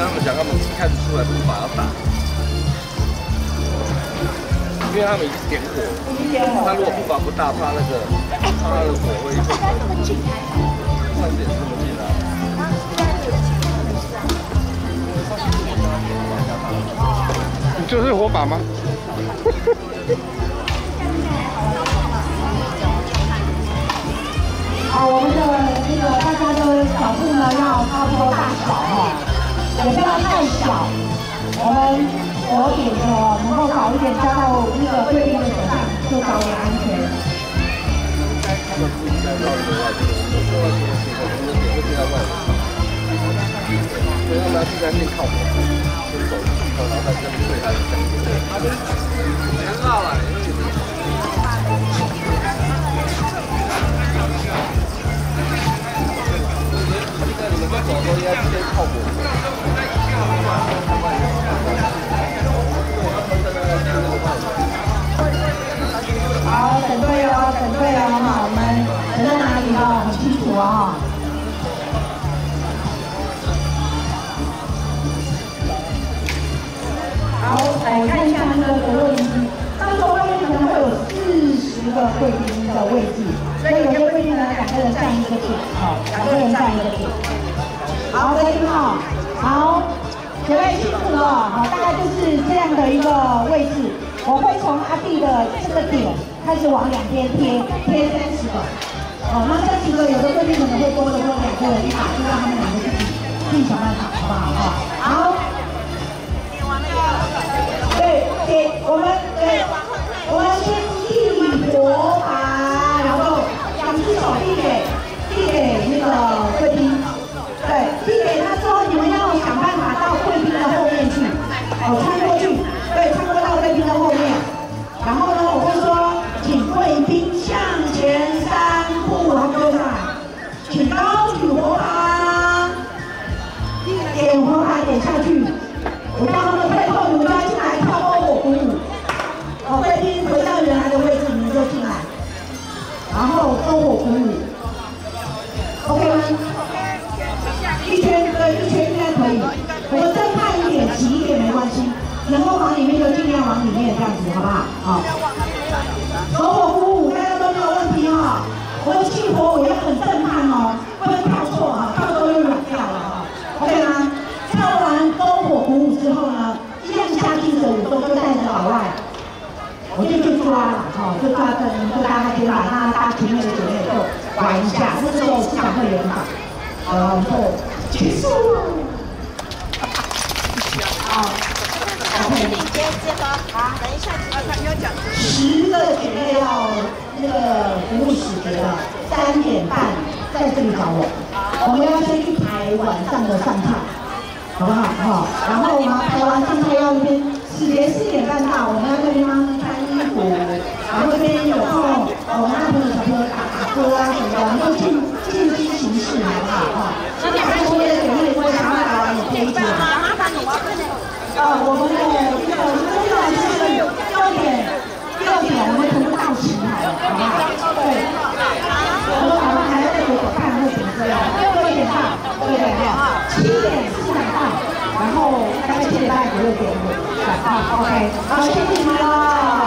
跟他们讲，他们开始出来不把要打，因为他们已经点火，他如果不把不打，怕那个怕那个火会会上点这么近啊。你就是火把吗？好，我们的那个大家的脚步呢要差不多大小哈，也不要太小。我们我点的能够早一点加到那个贵宾的手上，就早点安全。所以他们要去在面靠火，就走出去，然后在这里对他的。好，等队哦，等队哦，哈，我们等在哪里哦，很清楚哦。好，来看一下那个好，贵宾好，好，姐妹辛苦了，好，大概就是这样的一个位置，我会从阿弟的这个点开始往两边贴，贴三十个，哦，那三十个有的贵宾可能会多的多两个人一把，就让他们两个自己自己想办法，好不好？好。系，能够往里面就尽量往里面这样子，好不好？好。篝火鼓舞，大家都没有问题哈。我的气火我也很震撼哦，不能跳错哈，跳错又软掉了哈。OK 吗？跳完篝火鼓舞之后呢，一样下去的舞动就带着老外，我就去抓了哈，就抓着你们就拉他肩膀，让大家前面的姐妹就玩一下，那时候市长会联访，然后结束。好，OK。好，十个姐妹要那个服务时间了，三点半在这里找我。我们要先去排晚上的上菜，好不好？好，然后我们排完上菜要一边使节四点半到，我们要这边吗穿衣服，然后这边有空，我们大朋友小朋友打打歌啊什么的，我们都进进进行式，好不好？哈，那这些姐妹如果想要打完也可以讲。麻烦你，我要看啊。我们的这个这个是六点要点我们同步到齐好了，好不好？对，我们好像还要再给我看会怎么这样，六点半，对不对？七点市场到，然后大概七点半左右点火，好，OK，好，谢谢你们了。